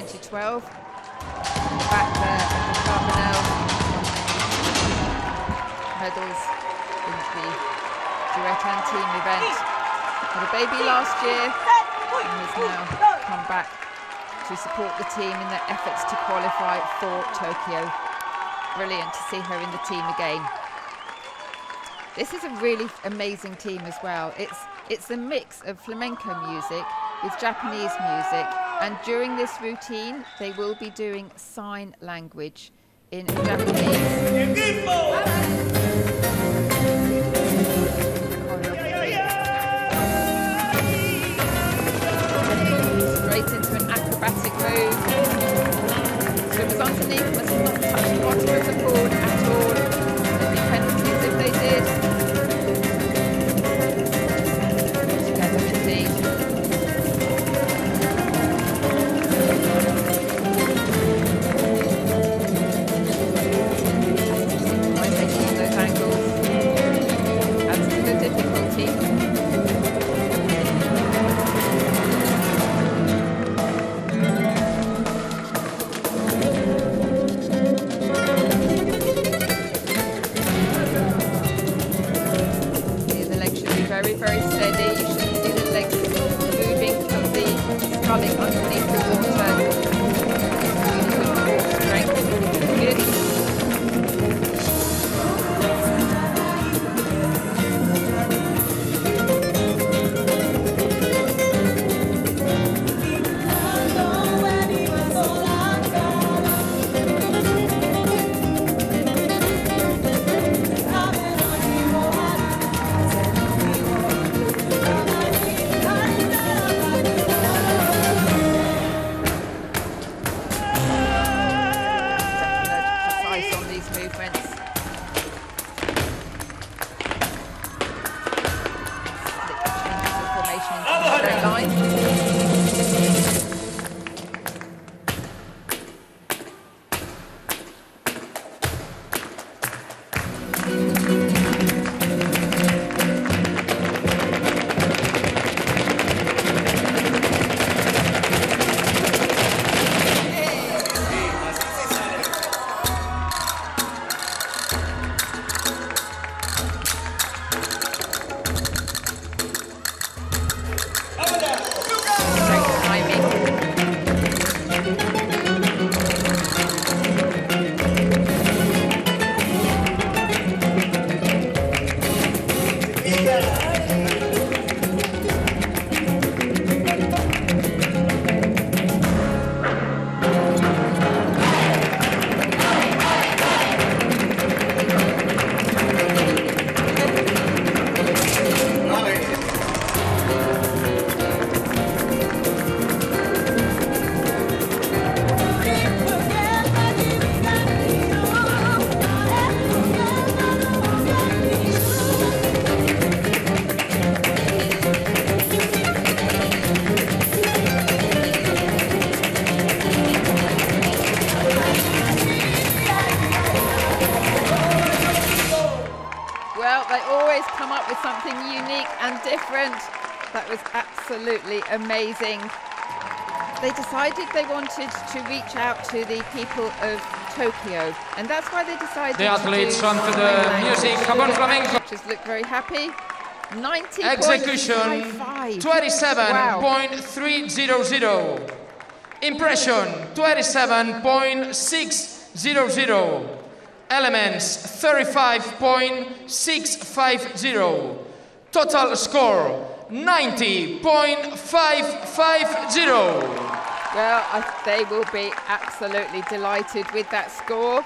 2012. Back there at the Carbonell medals in the duet and team event. Had a baby last year and has now come back to support the team in their efforts to qualify for Tokyo. Brilliant to see her in the team again. This is a really amazing team as well. It's it's a mix of flamenco music with Japanese music and during this routine they will be doing sign language in Japanese. Straight into an acrobatic move. Swimmers underneath must not underneath the straight line. Unique and different. That was absolutely amazing. They decided they wanted to reach out to the people of Tokyo, and that's why they decided The to athletes on to the music, Carbon Flamenco. Just look very happy. 90 Execution 27.300. Impression 27.600. Elements 35.650. Total score 90.550. Well, they will be absolutely delighted with that score.